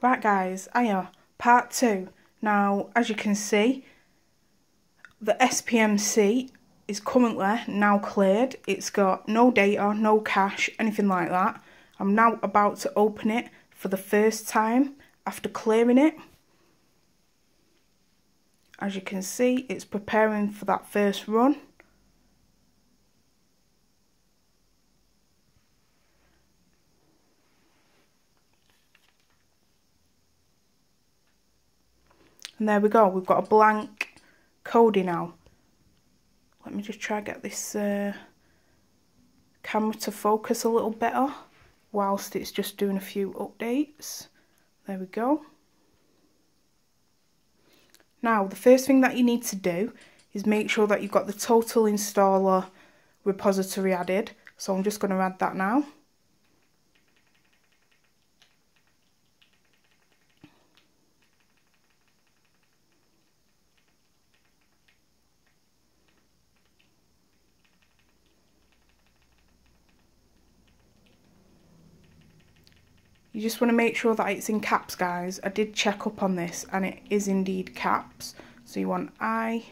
Right guys, hiya, part two. Now, as you can see, the SPMC is currently now cleared. It's got no data, no cache, anything like that. I'm now about to open it for the first time after clearing it. As you can see, it's preparing for that first run. And there we go, we've got a blank Kodi now. Let me just try to get this uh, camera to focus a little better whilst it's just doing a few updates. There we go. Now, the first thing that you need to do is make sure that you've got the total installer repository added. So I'm just going to add that now. You just want to make sure that it's in caps, guys. I did check up on this and it is indeed caps. So you want I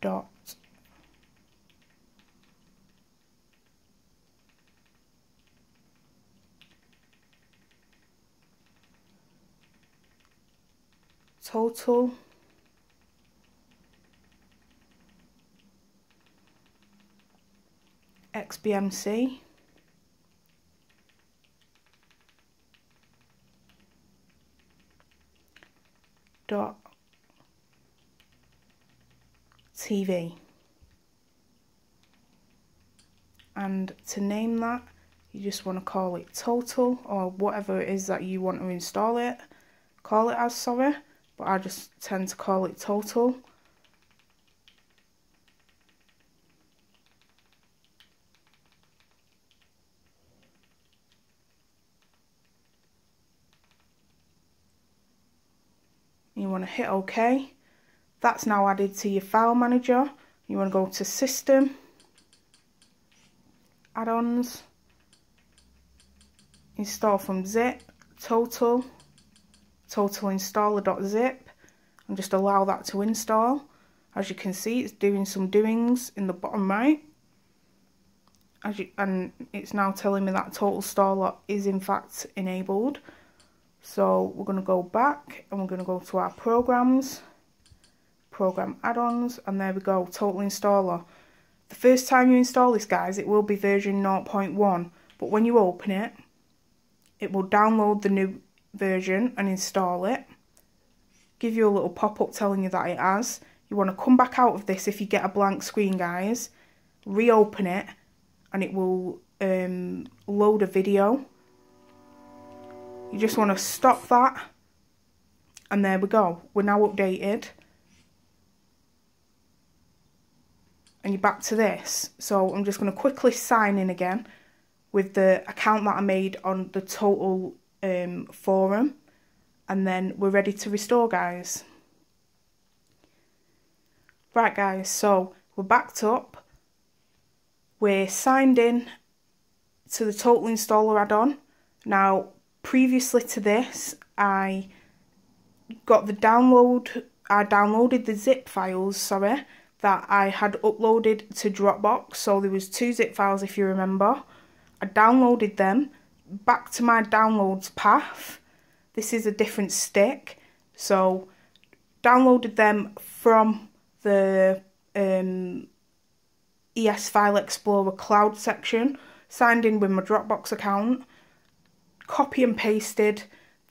dot total XBMC dot TV and to name that you just want to call it total or whatever it is that you want to install it. Call it as sorry but I just tend to call it total to hit OK. That's now added to your file manager. You want to go to System, Add-ons, Install from Zip, Total, Total Installer.zip and just allow that to install. As you can see it's doing some doings in the bottom right. As you, and it's now telling me that Total Installer is in fact enabled. So we're going to go back and we're going to go to our programs, program add-ons, and there we go, total installer. The first time you install this, guys, it will be version 0.1, but when you open it, it will download the new version and install it. Give you a little pop-up telling you that it has. You want to come back out of this if you get a blank screen, guys. Reopen it, and it will um, load a video you just want to stop that. And there we go. We're now updated. And you're back to this. So I'm just going to quickly sign in again with the account that I made on the total um, forum. And then we're ready to restore, guys. Right, guys, so we're backed up. We're signed in to the Total Installer add-on. Now, previously to this, I got the download, I downloaded the zip files, sorry, that I had uploaded to Dropbox. So there was two zip files if you remember. I downloaded them back to my downloads path. This is a different stick. So downloaded them from the um, ES File Explorer cloud section, signed in with my Dropbox account, copy and pasted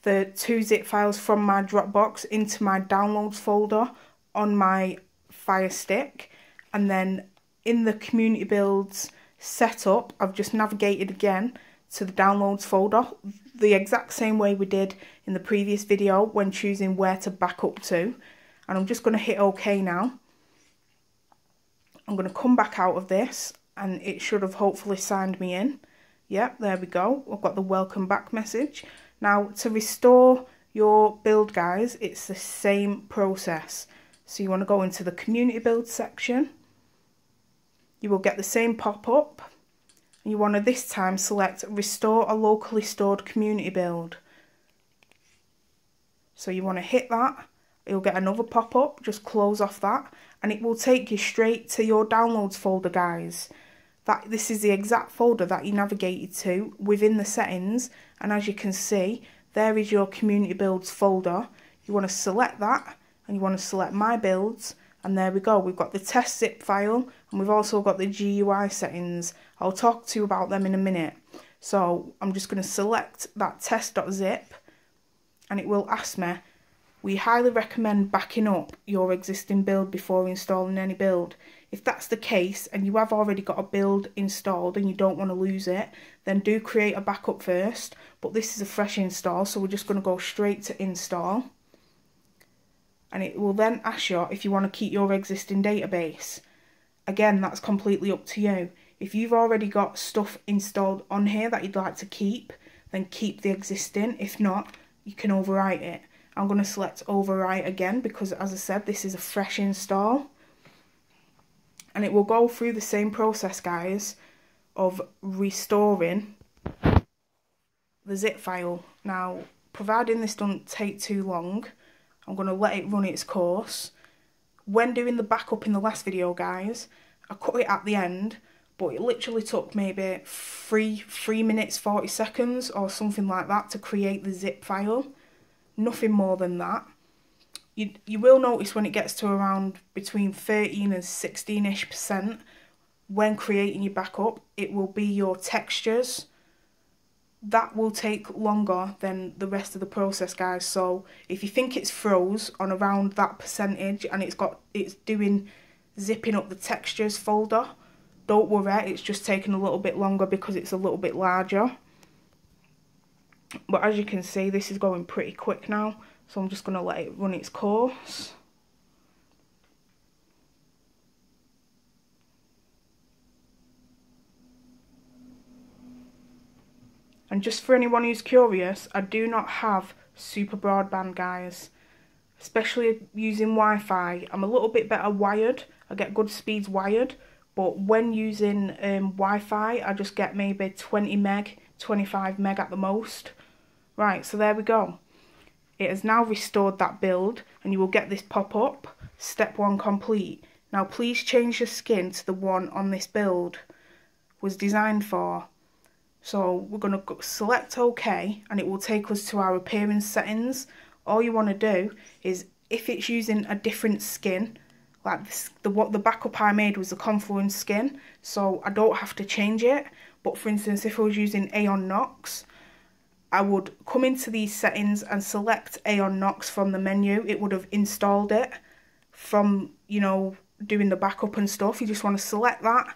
the two zip files from my Dropbox into my downloads folder on my Fire Stick and then in the community builds setup I've just navigated again to the downloads folder the exact same way we did in the previous video when choosing where to back up to and I'm just going to hit OK now. I'm going to come back out of this and it should have hopefully signed me in. Yep, there we go. I've got the welcome back message. Now, to restore your build, guys, it's the same process. So you want to go into the community build section. You will get the same pop-up. You want to this time select restore a locally stored community build. So you want to hit that, you'll get another pop-up, just close off that, and it will take you straight to your downloads folder, guys. That This is the exact folder that you navigated to within the settings, and as you can see, there is your community builds folder. You want to select that, and you want to select my builds, and there we go, we've got the test zip file, and we've also got the GUI settings. I'll talk to you about them in a minute. So I'm just going to select that test.zip, and it will ask me we highly recommend backing up your existing build before installing any build. If that's the case and you have already got a build installed and you don't want to lose it, then do create a backup first. But this is a fresh install, so we're just going to go straight to install. And it will then ask you if you want to keep your existing database. Again, that's completely up to you. If you've already got stuff installed on here that you'd like to keep, then keep the existing. If not, you can overwrite it. I'm going to select overwrite again because as I said this is a fresh install and it will go through the same process guys of restoring the zip file. Now providing this doesn't take too long I'm going to let it run its course. When doing the backup in the last video guys I cut it at the end but it literally took maybe three, three minutes 40 seconds or something like that to create the zip file nothing more than that. You, you will notice when it gets to around between 13 and 16ish percent when creating your backup, it will be your textures. That will take longer than the rest of the process, guys. So if you think it's froze on around that percentage and it's got it's doing zipping up the textures folder, don't worry, it's just taking a little bit longer because it's a little bit larger. But as you can see, this is going pretty quick now. So I'm just going to let it run its course. And just for anyone who's curious, I do not have super broadband, guys. Especially using Wi-Fi. I'm a little bit better wired. I get good speeds wired. But when using um, Wi-Fi, I just get maybe 20 meg, 25 meg at the most. Right, so there we go. It has now restored that build and you will get this pop up, step one complete. Now please change your skin to the one on this build was designed for. So we're going to select OK and it will take us to our appearance settings. All you want to do is if it's using a different skin, like this, the what the backup I made was the confluence skin, so I don't have to change it. But for instance, if I was using Aeon Nox, I would come into these settings and select Aeon Nox from the menu. It would have installed it from, you know, doing the backup and stuff. You just want to select that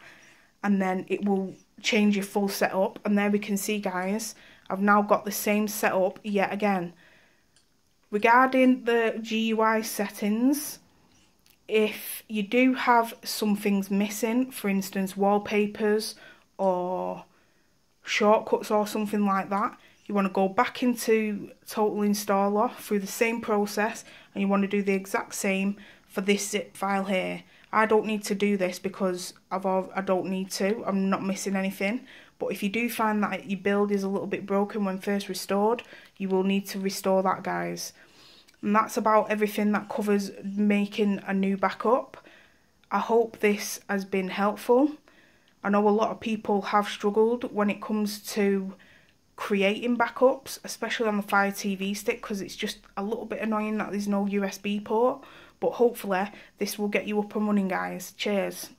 and then it will change your full setup. And there we can see, guys, I've now got the same setup yet again. Regarding the GUI settings, if you do have some things missing, for instance, wallpapers or shortcuts or something like that, you want to go back into Total Installer through the same process and you want to do the exact same for this zip file here. I don't need to do this because I've I don't need to, I'm not missing anything. But if you do find that your build is a little bit broken when first restored, you will need to restore that guys. And that's about everything that covers making a new backup. I hope this has been helpful. I know a lot of people have struggled when it comes to creating backups, especially on the Fire TV stick, because it's just a little bit annoying that there's no USB port. But hopefully, this will get you up and running, guys. Cheers.